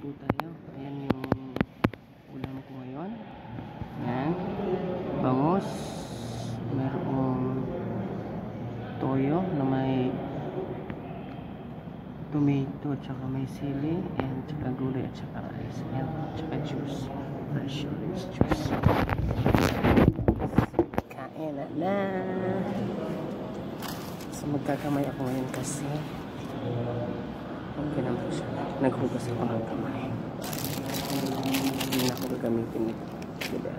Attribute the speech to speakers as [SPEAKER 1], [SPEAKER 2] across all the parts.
[SPEAKER 1] po tayo. Ayan yung ulam ko ngayon. Ayan. Bangus. Merong toyo na may tomato at saka may sili and saka gulay at saka rice. Ayan. At saka juice. Fresh orange juice. Kain na na. So magkakamay ako ngayon kasi Okay naman siya. Naghugas ako ng kamay. Hindi na ako gagamitin ito. Diba?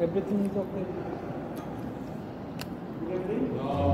[SPEAKER 2] Everything is okay. Double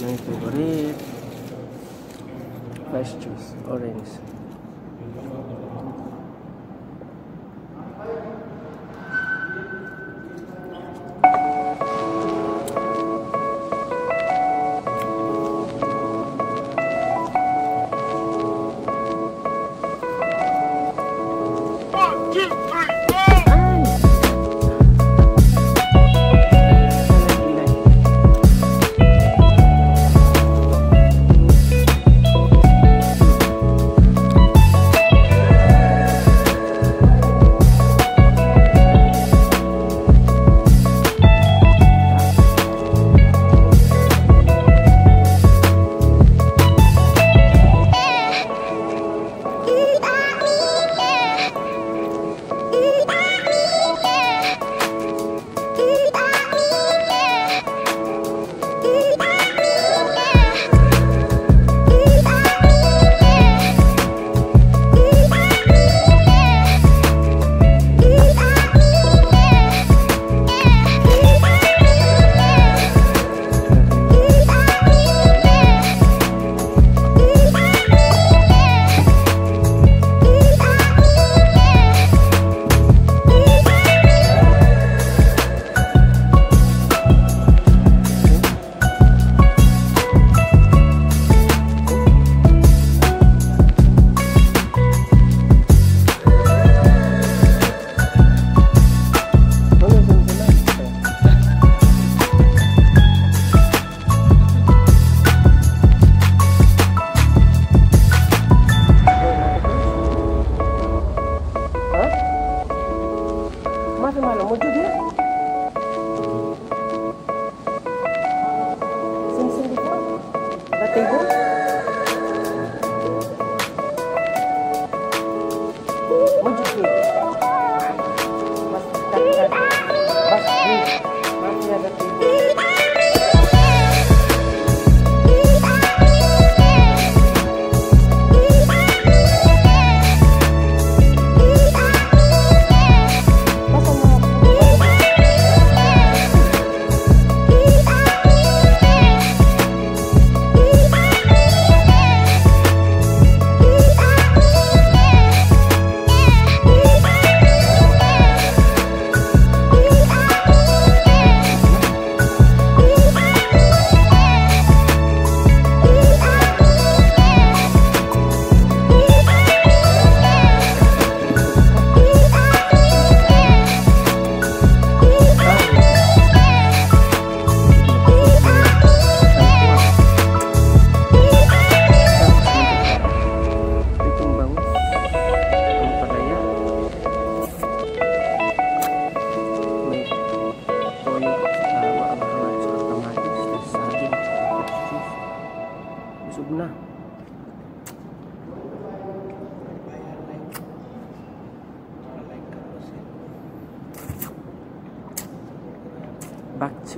[SPEAKER 1] My favorite. Fresh juice, orange.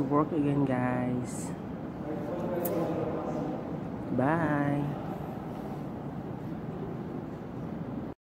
[SPEAKER 1] To work again guys. Bye